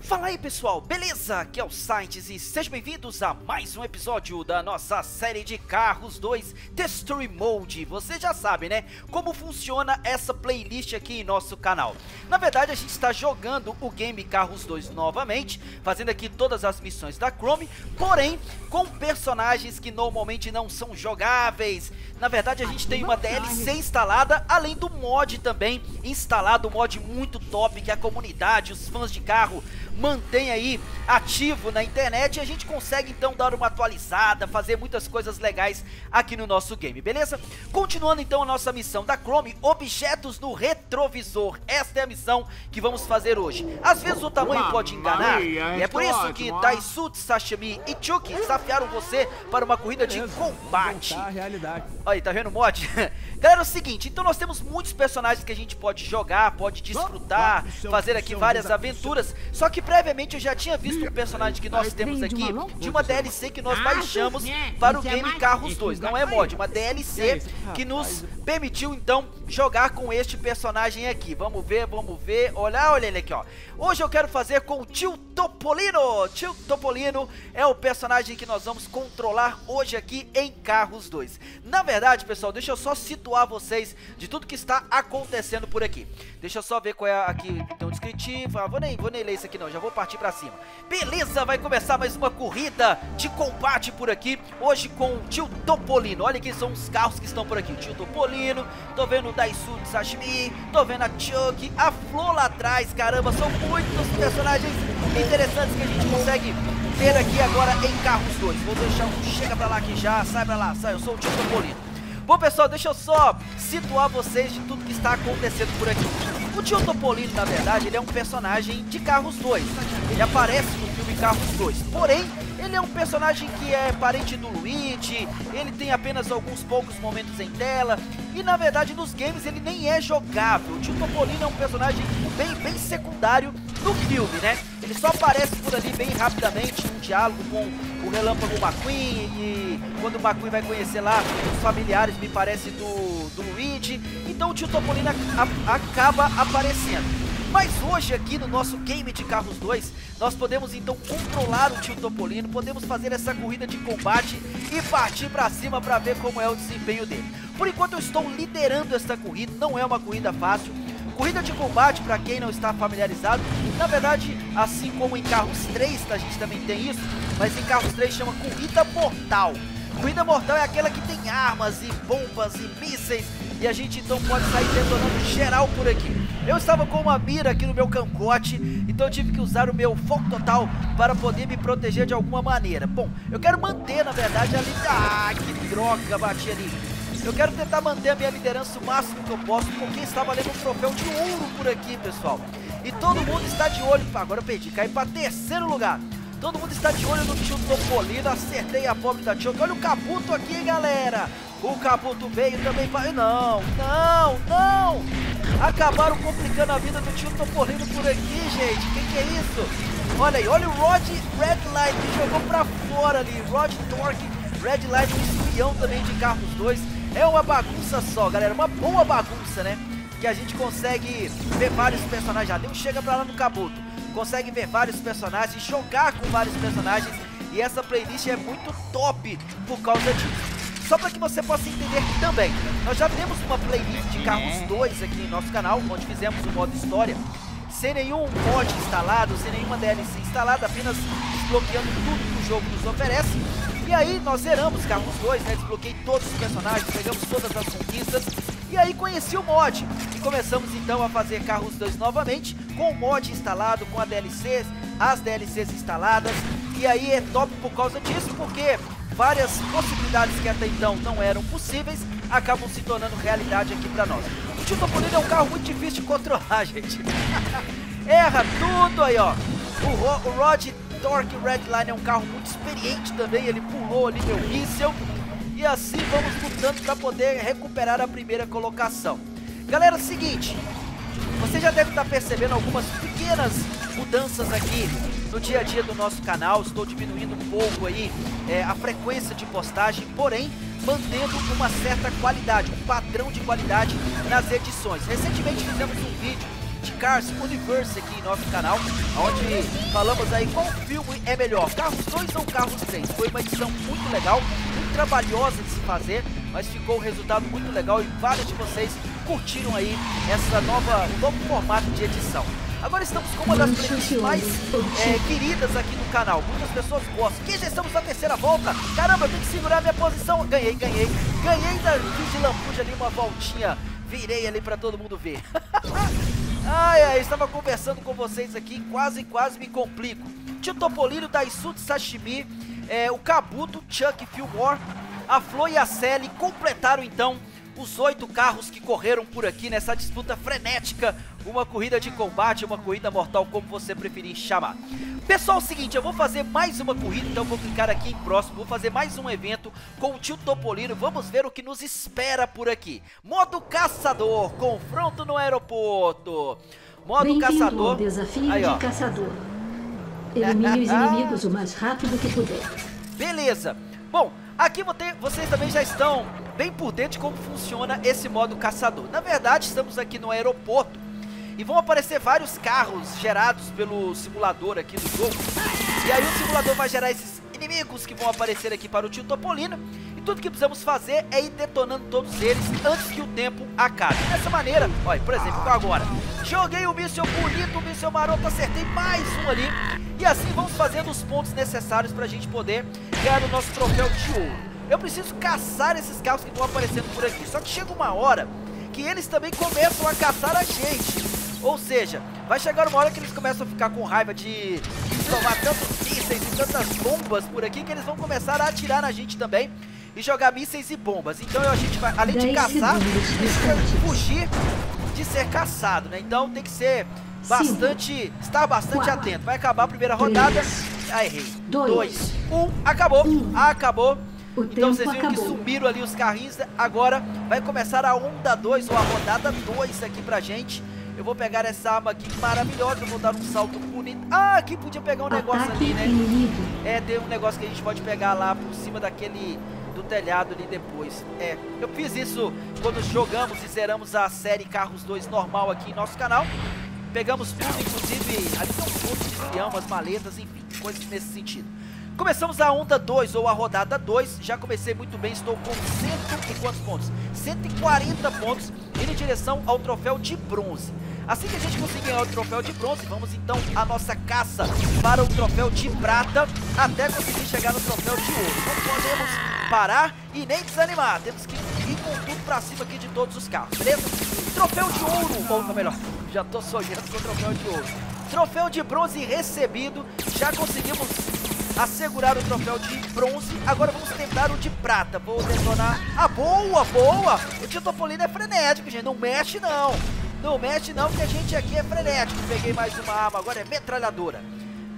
Fala aí pessoal, beleza? Aqui é o Science e sejam bem-vindos a mais um episódio da nossa série de Carros 2 Story Mode. Você já sabe, né? Como funciona essa playlist aqui em nosso canal. Na verdade, a gente está jogando o game Carros 2 novamente, fazendo aqui todas as missões da Chrome, porém com personagens que normalmente não são jogáveis. Na verdade, a gente tem uma DLC instalada, além do mod também instalado, um mod muito top que a comunidade, os fãs de carro mantém aí ativo na internet e a gente consegue então dar uma atualizada, fazer muitas coisas legais aqui no nosso game, beleza? Continuando então a nossa missão da Chrome, objetos no retrovisor. Esta é a missão que vamos fazer hoje. Às vezes o tamanho pode enganar e é por isso que Daisuke, Sashimi e Chuki desafiaram você para uma corrida de combate. Aí, tá vendo o mod? Galera, é o seguinte, então nós temos muitos personagens que a gente pode jogar, pode desfrutar, fazer aqui várias aventuras, só que previamente eu já tinha visto um personagem que nós temos aqui de uma DLC que nós baixamos para o game Carros 2, não é mod, uma DLC que nos permitiu então jogar com este personagem aqui. Vamos ver, vamos ver, olha, olha ele aqui ó. Hoje eu quero fazer com o Tio Topolino, Tio Topolino é o personagem que nós vamos controlar hoje aqui em Carros 2. Na verdade pessoal, deixa eu só situar situar vocês de tudo que está acontecendo por aqui. Deixa eu só ver qual é aqui, tem um descritivo. Ah, vou nem, vou nem ler isso aqui não, já vou partir pra cima. Beleza, vai começar mais uma corrida de combate por aqui. Hoje com o tio Topolino. Olha quem são os carros que estão por aqui. O tio Topolino, tô vendo o Daisu Sashimi, tô vendo a Chuck, a Flor lá atrás. Caramba, são muitos personagens interessantes que a gente consegue ver aqui agora em Carros 2. Vou deixar um chega pra lá aqui já, sai pra lá, sai, eu sou o tio Topolino. Bom, pessoal, deixa eu só situar vocês de tudo que está acontecendo por aqui. O tio Topolino, na verdade, ele é um personagem de Carros 2. Ele aparece no filme Carros 2. Porém, ele é um personagem que é parente do Luigi, ele tem apenas alguns poucos momentos em tela, e na verdade nos games ele nem é jogável. O tio Topolino é um personagem bem, bem secundário no filme, né? Ele só aparece por ali bem rapidamente, um diálogo com o Relâmpago McQueen e quando o McQueen vai conhecer lá os familiares, me parece, do, do Luigi. Então o tio Topolino a, acaba aparecendo. Mas hoje aqui no nosso game de Carros 2, nós podemos então controlar o tio Topolino, podemos fazer essa corrida de combate e partir pra cima pra ver como é o desempenho dele. Por enquanto eu estou liderando esta corrida, não é uma corrida fácil, Corrida de combate, para quem não está familiarizado, na verdade, assim como em Carros 3, a gente também tem isso, mas em Carros 3 chama Corrida Mortal. Corrida Mortal é aquela que tem armas e bombas e mísseis, e a gente então pode sair detonando geral por aqui. Eu estava com uma mira aqui no meu cancote, então tive que usar o meu foco total para poder me proteger de alguma maneira. Bom, eu quero manter, na verdade, ali... Ah, que droga, bati ali. Eu quero tentar manter a minha liderança o máximo que eu posso, porque está valendo um troféu de ouro por aqui, pessoal. E todo mundo está de olho... Agora eu perdi, caí para terceiro lugar. Todo mundo está de olho no tio Topolino, acertei a pobre da Choke. Olha o Caputo aqui, galera. O Caputo veio também para... Não, não, não. Acabaram complicando a vida do tio Topolino por aqui, gente. O que, que é isso? Olha aí, olha o Rod Redline que jogou para fora ali. Rod Torque, Redline, um espião também de Carros 2. É uma bagunça só, galera, uma boa bagunça, né? Que a gente consegue ver vários personagens. Já chega pra lá no Kabuto. Consegue ver vários personagens, jogar com vários personagens. E essa playlist é muito top por causa disso. Só para que você possa entender também, nós já temos uma playlist de carros 2 aqui em nosso canal, onde fizemos o modo história, sem nenhum mod instalado, sem nenhuma DLC instalada, apenas desbloqueando tudo que o jogo nos oferece. E aí nós zeramos Carros 2, né? Desbloqueei todos os personagens, pegamos todas as conquistas. E aí conheci o mod. E começamos então a fazer Carros 2 novamente, com o mod instalado, com a DLCs, as DLCs instaladas. E aí é top por causa disso, porque várias possibilidades que até então não eram possíveis acabam se tornando realidade aqui pra nós. O Tio Topolino é um carro muito difícil de controlar, gente. Erra tudo aí, ó. O, Ro o Rod Torque Redline é um carro muito experiente também, ele pulou ali meu míssel. E assim vamos lutando para poder recuperar a primeira colocação. Galera, é o seguinte, você já deve estar tá percebendo algumas pequenas mudanças aqui no dia a dia do nosso canal. Estou diminuindo um pouco aí é, a frequência de postagem, porém mantendo uma certa qualidade, um padrão de qualidade nas edições. Recentemente fizemos um vídeo Cars Universe aqui em nosso canal, onde falamos aí qual filme é melhor, Carros 2 ou Carros 3. Foi uma edição muito legal, muito trabalhosa de se fazer, mas ficou um resultado muito legal e vários de vocês curtiram aí essa nova, o novo formato de edição. Agora estamos com uma das playlists mais é, queridas aqui no canal. Muitas pessoas gostam. Que já estamos na terceira volta. Caramba, eu tenho que segurar minha posição. Ganhei, ganhei. Ganhei da de lampuja ali uma voltinha. Virei ali para todo mundo ver. ai, ai, estava conversando com vocês aqui. Quase, quase me complico. Tio Topolino, Daisu de Sashimi, é, o Kabuto, Chuck Fillmore, a Flo e a Sally completaram então os oito carros que correram por aqui nessa disputa frenética, uma corrida de combate, uma corrida mortal, como você preferir chamar. Pessoal, é o seguinte, eu vou fazer mais uma corrida, então vou clicar aqui em próximo, vou fazer mais um evento com o tio Topolino, vamos ver o que nos espera por aqui. Modo caçador, confronto no aeroporto. Modo caçador. desafio Aí, de caçador. Elimine os inimigos o mais rápido que puder. Beleza. Bom, aqui vocês também já estão bem por dentro de como funciona esse modo caçador. Na verdade, estamos aqui no aeroporto e vão aparecer vários carros gerados pelo simulador aqui do jogo. E aí o simulador vai gerar esses inimigos que vão aparecer aqui para o tio Topolino. E tudo que precisamos fazer é ir detonando todos eles antes que o tempo acabe. Dessa maneira, olha, por exemplo, agora. Joguei o míssil bonito, o míssil maroto, acertei mais um ali. E assim vamos fazendo os pontos necessários para a gente poder ganhar o nosso troféu de ouro. Eu preciso caçar esses carros que vão aparecendo por aqui. Só que chega uma hora que eles também começam a caçar a gente. Ou seja, vai chegar uma hora que eles começam a ficar com raiva de tomar tantos mísseis e tantas bombas por aqui que eles vão começar a atirar na gente também e jogar mísseis e bombas. Então a gente vai, além de caçar, precisa fugir de ser caçado, né? Então tem que ser bastante, estar bastante atento. Vai acabar a primeira rodada. Ah, errei. Dois, um, acabou, acabou. O então vocês viram que sumiram ali os carrinhos. Agora vai começar a onda 2 ou a rodada 2 aqui pra gente. Eu vou pegar essa arma aqui maravilhosa, vou dar um salto bonito. Ah, aqui podia pegar um negócio Ataque ali, né? inimigo. É, tem um negócio que a gente pode pegar lá por cima daquele do telhado ali depois. É, eu fiz isso quando jogamos e zeramos a série Carros 2 normal aqui em nosso canal. Pegamos tudo, inclusive, ali tem um ponto de espião, umas maletas, enfim, coisas nesse sentido. Começamos a onda 2 ou a rodada 2. Já comecei muito bem, estou com cento e quantos pontos? 140 pontos indo em direção ao troféu de bronze. Assim que a gente conseguir ganhar o troféu de bronze, vamos então à nossa caça para o troféu de prata até conseguir chegar no troféu de ouro. Não podemos parar e nem desanimar. Temos que ir com tudo pra cima aqui de todos os carros, beleza? Troféu de ouro, ou melhor, já tô sonhando com o troféu de ouro. Troféu de bronze recebido, já conseguimos assegurar o troféu de bronze. Agora vamos tentar o de prata. Vou detonar. Ah, boa, boa! O tio Topolino é frenético, gente. Não mexe, não. Não mexe, não, que a gente aqui é frenético. Peguei mais uma arma. Agora é metralhadora.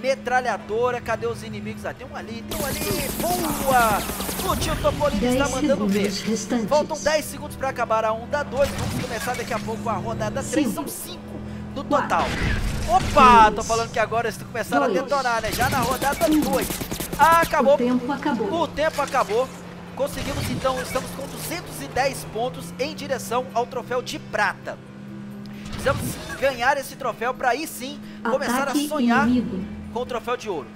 Metralhadora. Cadê os inimigos? Ah, tem um ali, tem um ali. Boa! O tio Topolino está mandando ver. restantes. Faltam 10 segundos para acabar a onda 2. Vamos começar daqui a pouco a rodada 3. Cinco. São 5 no total. Opa, tô falando que agora eles começaram a detonar, né? Já na rodada 2. Ah, acabou. O tempo acabou. O tempo acabou. Conseguimos então, estamos com 210 pontos em direção ao troféu de prata. Precisamos ganhar esse troféu para aí sim começar Ataque a sonhar inimigo. com o troféu de ouro.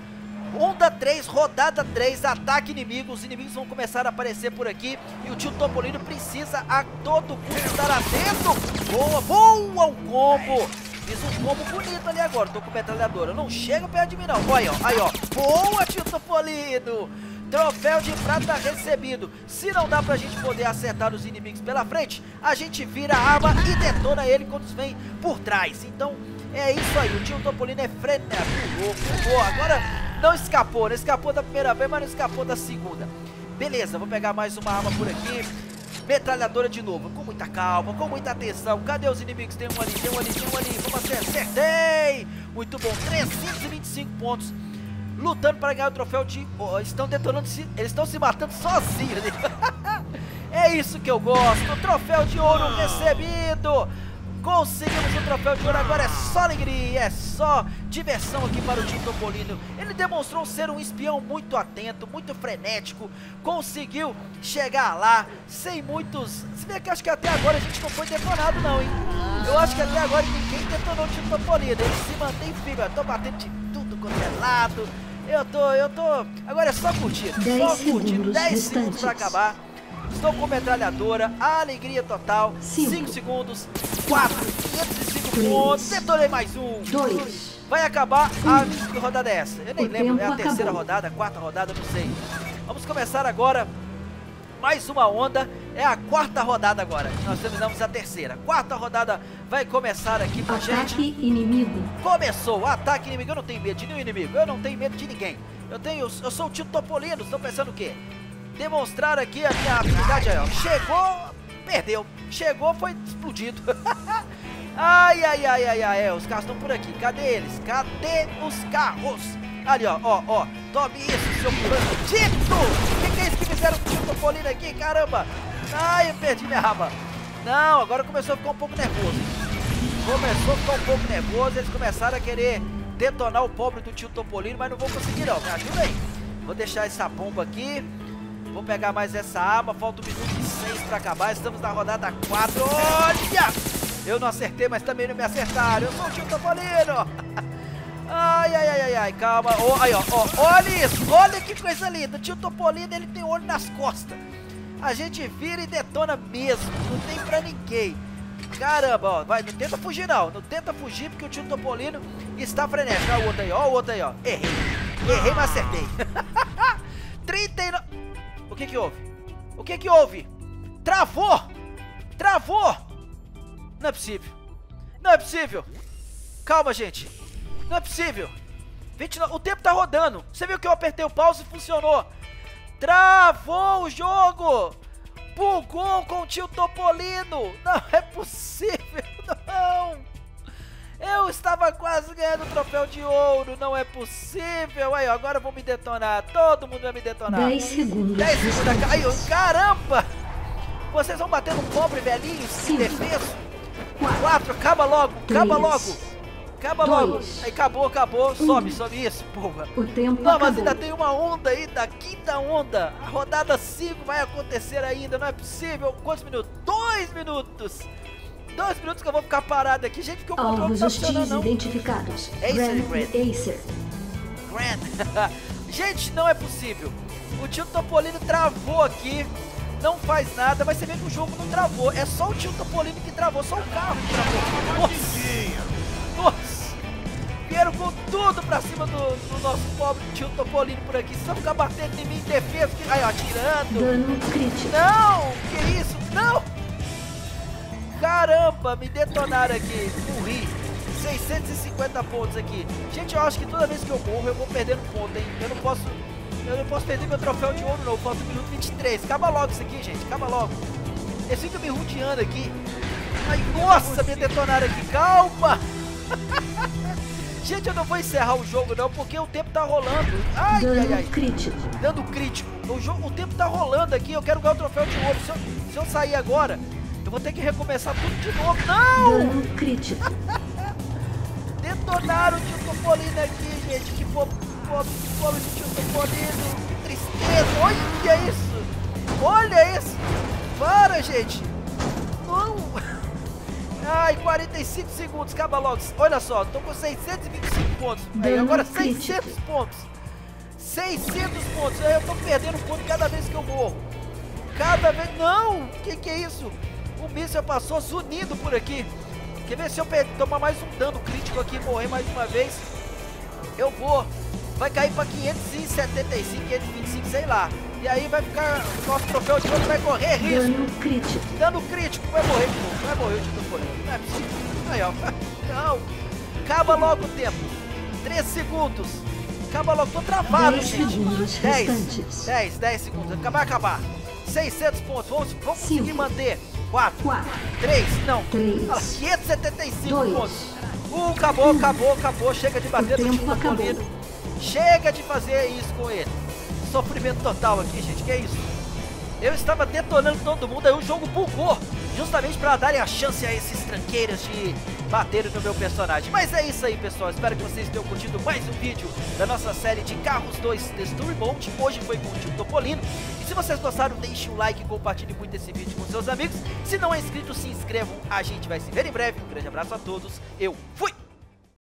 Onda 3, rodada 3, ataque inimigo. Os inimigos vão começar a aparecer por aqui. E o tio Topolino precisa a todo custo estar atento. Boa, boa, um combo. Fiz um combo bonito ali agora. Tô com metralhadora. Não chega perto de mim, não. Olha, ó. Aí, ó. Boa, tio Topolino. Troféu de prata recebido. Se não dá pra gente poder acertar os inimigos pela frente, a gente vira a arma e detona ele quando vem por trás. Então, é isso aí. O tio Topolino é frenético. Pulou, pulou. Agora não escapou. Não escapou da primeira vez, mas não escapou da segunda. Beleza, vou pegar mais uma arma por aqui. Metralhadora de novo, com muita calma, com muita atenção. Cadê os inimigos? Tem um ali, tem um ali, tem um ali. Vamos acertar. Acertei! Muito bom, 325 pontos. Lutando para ganhar o troféu de... Oh, estão detonando, se... eles estão se matando sozinhos. né? é isso que eu gosto. Troféu de ouro recebido. Conseguimos o troféu de ouro, agora é só alegria, é só diversão aqui para o time Topolino. Ele demonstrou ser um espião muito atento, muito frenético, conseguiu chegar lá sem muitos... Se bem que acho que até agora a gente não foi detonado não, hein? Eu acho que até agora ninguém detonou o time Topolino, ele se mantém firme, eu tô batendo de tudo quanto é lado, eu tô, eu tô... Agora é só curtir, só curtir, 10 segundos para acabar. Estou com metralhadora, alegria total. 5 segundos, 4, 505 pontos. Detonei mais um. 2. Vai acabar a que rodada é essa? Eu nem lembro, é a terceira acabou. rodada, a quarta rodada, não sei. Vamos começar agora mais uma onda. É a quarta rodada agora. Nós terminamos a terceira. Quarta rodada vai começar aqui pra ataque gente. Ataque inimigo. Começou. Ataque inimigo. Eu não tenho medo de nenhum inimigo. Eu não tenho medo de ninguém. Eu tenho. Eu sou o Tito Topolino. Estão pensando o quê? Demonstrar aqui a minha habilidade aí, ó. Chegou, perdeu. Chegou, foi explodido. ai, ai, ai, ai, ai, é, os carros estão por aqui. Cadê eles? Cadê os carros? Ali, ó, ó, ó. Tome isso, seu bandido! O que, que é isso que fizeram com o Topolino aqui? Caramba! Ai, eu perdi minha raba. Não, agora começou a ficar um pouco nervoso. Começou a ficar um pouco nervoso. Eles começaram a querer detonar o pobre do tio Topolino, mas não vou conseguir não. Me ajuda aí. Vou deixar essa bomba aqui. Vou pegar mais essa arma. Falta um minuto e seis pra acabar. Estamos na rodada 4. Olha! Eu não acertei, mas também não me acertaram. Eu sou o tio Topolino. Ai, ai, ai, ai, ai, calma. Oh, aí, ó, olha isso. Olha que coisa linda. O tio Topolino, ele tem olho nas costas. A gente vira e detona mesmo. Não tem pra ninguém. Caramba, ó. Vai, não tenta fugir, não. Não tenta fugir, porque o tio Topolino está frenético. Olha o outro aí, ó. O outro aí, ó. Errei. Errei, mas acertei. 39... O que que houve? O que que houve? Travou! Travou! Não é possível. Não é possível. Calma, gente. Não é possível. 29... O tempo tá rodando. Você viu que eu apertei o pause e funcionou. Travou o jogo! Bugou com o tio Topolino! Não é possível, não! Eu estava quase ganhando o troféu de ouro, não é possível. Aí, agora vou me detonar. Todo mundo vai me detonar. 10 segundos. 10 segundos. Aí, caramba! Vocês vão bater no pobre velhinho sem defeso? 4, acaba logo, acaba logo. Acaba dois, logo. Aí acabou, acabou. Um. Sobe, sobe isso, porra. O tempo Não, acabou. mas ainda tem uma onda aí, da quinta onda. A rodada 5 vai acontecer ainda, não é possível. Quantos minutos? Dois minutos dois minutos que eu vou ficar parado aqui. Gente, que o controle Alvos não tá funcionando, não. identificados. Acer Grant. Acer. Grant. Gente, não é possível. O tio Topolino travou aqui. Não faz nada, mas você vê que o jogo não travou. É só o tio Topolino que travou, só o carro que travou. Nossa! Nossa! Vieram com tudo pra cima do, do nosso pobre tio Topolino por aqui. Só ficar batendo em mim em defesa. Aí, ó, atirando. Dano crítico. Não! Que isso? Não! Caramba, me detonaram aqui. Morri. 650 pontos aqui. Gente, eu acho que toda vez que eu morro, eu vou perdendo ponto, hein? Eu não posso... Eu não posso perder meu troféu de ouro, não. Falta o minuto 23. Acaba logo isso aqui, gente. Acaba logo. Eles ficam me rodeando aqui. Ai, nossa, me detonaram aqui. Calma! gente, eu não vou encerrar o jogo, não, porque o tempo tá rolando. Ai, Dando ai, ai. crítico. Dando crítico. O, jogo, o tempo tá rolando aqui. Eu quero ganhar o troféu de ouro. Se eu, se eu sair agora, eu vou ter que recomeçar tudo de novo. Não! Dano crítico. Detonaram o tio Topolino aqui, gente. Que pobre, pobre, pobre tio Topolino. Que tristeza. Olha isso. Olha isso. Para, gente. Não. Ai, 45 segundos. Acaba logo. Olha só, tô com 625 pontos. Aí, agora 600 pontos. 600 pontos. Eu tô perdendo ponto cada vez que eu morro. Cada vez... Não! O que que é isso? O míssil passou zunindo por aqui. Quer ver se eu tomar mais um dano crítico aqui e morrer mais uma vez? Eu vou. Vai cair pra 575, 525, sei lá. E aí vai ficar. Nosso troféu de ouro vai correr risco. Dano crítico. Dano crítico. Vai morrer de novo. Vai morrer de novo. Não é possível. Aí, ó. Não. Acaba logo o tempo. 3 segundos. Acaba logo. Tô travado, 10 gente. segundos 10. restantes. 10, 10 segundos. Vai acabar. 600 pontos. Vamos, vamos conseguir manter. 4, Quatro. 3, não. Três. Ah, 575 Dois. pontos. Uh, acabou, acabou, acabou. Chega de bater no time acabou. Topolino. Chega de fazer isso com ele. Sofrimento total aqui, gente. Que é isso? Eu estava detonando todo mundo, aí o jogo bugou. justamente para darem a chance a esses tranqueiros de baterem no meu personagem. Mas é isso aí, pessoal. Espero que vocês tenham curtido mais um vídeo da nossa série de Carros 2 Texture Mode. Hoje foi com o tio Topolino. E se vocês gostaram, deixe um like e compartilhe muito esse vídeo com seus amigos. Se não é inscrito, se inscrevam. A gente vai se ver em breve. Um grande abraço a todos. Eu fui!